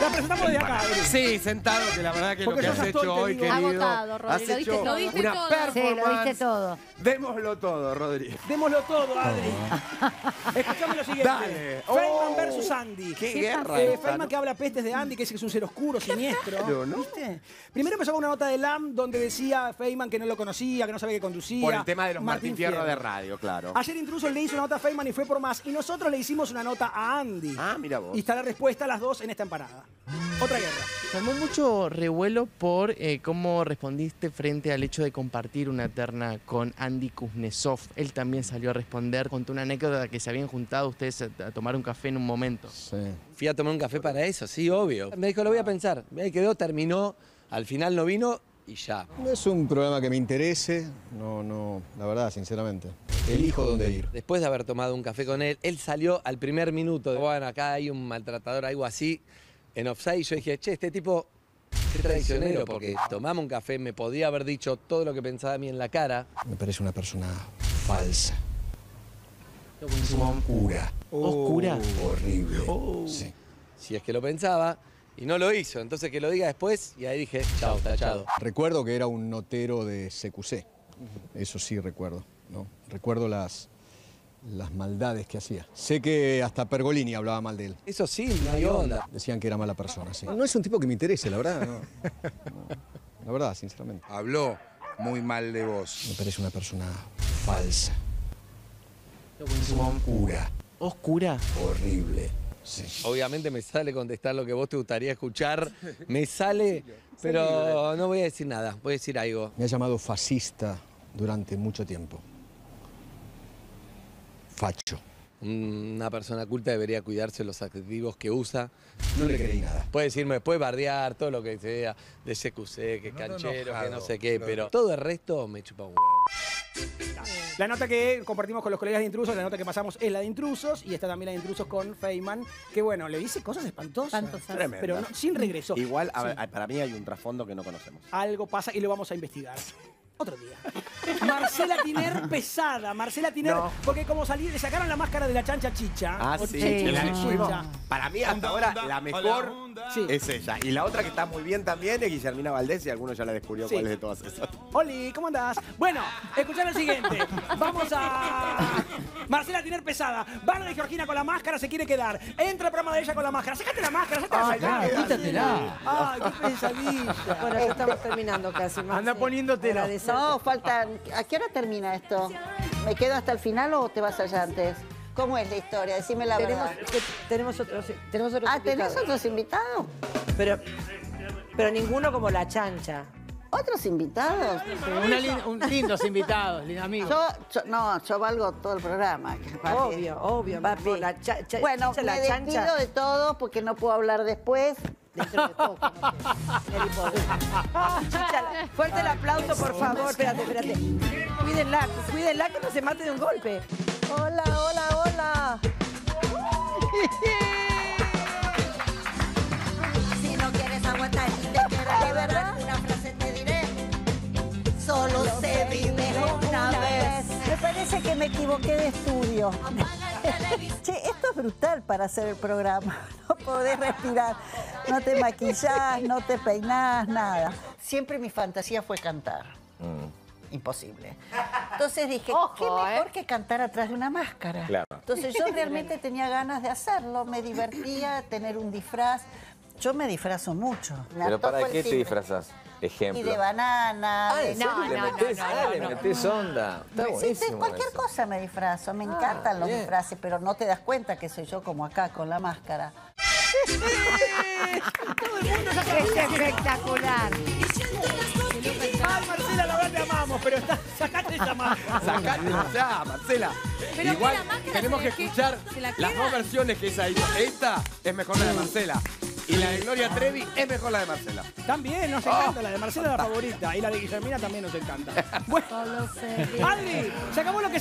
La presentamos desde acá, Adri. Sí, sentado, que la verdad que Porque lo que sos has hecho hoy, querido. Agotado, Rodri, has lo diste hecho todo. Lo diste una todo. performance. Sí, lo viste todo. Démoslo todo, Rodri. Démoslo todo, Adri. Escuchame lo siguiente. Dale. Feynman versus Andy. Qué ¿Qué guerra? Eh, Feynman ¿no? que habla pestes de Andy, que dice que es un ser oscuro, siniestro. Claro, ¿no? ¿Viste? Primero empezó con una nota de LAM donde decía Feynman que no lo conocía, que no sabía que conducía. Por el tema de los Martín, Fierro, Fierro de radio, claro. Ayer Intruso le hizo una nota a Feynman y fue por más. Y nosotros le hicimos una nota a Andy. Ah, mira vos. Y está la respuesta a las dos en esta empanada. Otra guerra. Tomó mucho revuelo por eh, cómo respondiste frente al hecho de compartir una terna con Andy Kuznetsov. Él también salió a responder, contó una anécdota que se habían juntado ustedes a, a tomar un café en un momento. Fui a tomar un café para eso, sí, obvio. Me dijo, lo voy a pensar. Me quedó, terminó, al final no vino y ya. No es un programa que me interese, no, no, la verdad, sinceramente. Elijo dónde ir. Después de haber tomado un café con él, él salió al primer minuto. Bueno, acá hay un maltratador, algo así, en offside. Y yo dije, che, este tipo, qué traicionero, porque tomamos un café, me podía haber dicho todo lo que pensaba a mí en la cara. Me parece una persona falsa. Oscura. Oscura. Horrible. Sí. Si es que lo pensaba, y no lo hizo. Entonces que lo diga después, y ahí dije, chao, tachado. Recuerdo que era un notero de CQC. Eso sí recuerdo. ¿no? Recuerdo las, las maldades que hacía. Sé que hasta Pergolini hablaba mal de él. Eso sí, no hay onda. Decían que era mala persona, sí. No es un tipo que me interese, la verdad. no. No. La verdad, sinceramente. Habló muy mal de vos. Me parece una persona falsa. Oscura. Oscura. Horrible. Sí. Obviamente me sale contestar lo que vos te gustaría escuchar. Me sale, pero no voy a decir nada. Voy a decir algo. Me ha llamado fascista durante mucho tiempo. Facho. Una persona culta debería cuidarse los adjetivos que usa. No le creí nada. Puede decirme después bardear todo lo que sea de CQC, que es No, no, canchero, que no sé qué, No, pero todo el resto me chupa un huevo. La nota que compartimos con los colegas de intrusos, la nota que pasamos es la de intrusos y está también la de intrusos con Feynman, que bueno, le dice cosas espantosas. Espantosas. Tremenda. Pero no- sin regreso. Igual, a Sí. ver, para mí hay un trasfondo que no conocemos. Algo pasa y lo vamos a investigar. Otro día. Marcela Tiner pesada. Marcela Tiner, No. porque como salí, le sacaron la máscara de la chancha chicha. Ah, sí, chicha, la chicha. Para mí, hasta ahora, la mejor Sí. es ella. Y la otra que está muy bien también es Guillermina Valdés, y algunos ya la descubrió Sí. cuál es de todas esas. Oli, ¿cómo andás? Bueno, escuchá lo siguiente. Vamos a. Marcela Tiner pesada. Van de Georgina con la máscara, se quiere quedar. Entra el programa de ella con la máscara. Sácate la máscara, sácate la máscara. quítatela. Ay, qué pesadilla. Bueno, ya estamos terminando casi. Anda poniéndotelo. No, faltan. ¿A qué hora termina esto? ¿Me quedo hasta el final o te vas allá antes? ¿Cómo es la historia? Decime la Tenemos, verdad. que- tenemos otros, tenemos otros Ah, ¿tenés invitados. otros invitados? Pero, pero ninguno como la chancha. ¿Otros invitados? un lindos invitados, amigos. Yo, yo- no, yo valgo todo el programa. papi. Obvio, obvio. Papi. La cha- cha- Bueno, chicha, me la despido chancha. de todos porque no puedo hablar después. Dentro de fuerte el aplauso, por favor. Espérate, espérate. Cuídenla, cuídenla que no se mate de un golpe. Hola, hola, hola. Si no quieres aguantar y te quieres de verdad, una frase te diré. Solo se vive una vez. Me parece que me equivoqué de estudio. che, esto es brutal para hacer el programa. No podés respirar. No te maquillás, no te peinás, nada. Siempre mi fantasía fue cantar. Imposible. Entonces dije, qué mejor que cantar atrás de una máscara. Claro. Entonces yo realmente tenía ganas de hacerlo, me divertía tener un disfraz. Yo me disfrazo mucho. Me ¿Pero para qué te timbre. disfrazas? Y Ejemplo. de banana. Ah, de ¿en serio? no, le no, metés, no, ah, no, le no. metés onda. Está Sí, cualquier eso. cosa me disfrazo, me encantan los bien. disfraces, pero no te das cuenta que soy yo como acá con la máscara. Es espectacular. Ay, Marcela, la verdad te amamos, pero está, sacate esa máscara. Sacátela ya, Marcela. Pero Igual que la máscara tenemos se que la escuchar que- se la las queda. dos versiones que ella hizo. Esta es mejor la de Marcela. Y la de Gloria Trevi es mejor la de Marcela. También nos encanta, la de Marcela es la favorita y la de Guillermina también nos encanta. Bueno, Adri, se acabó lo que se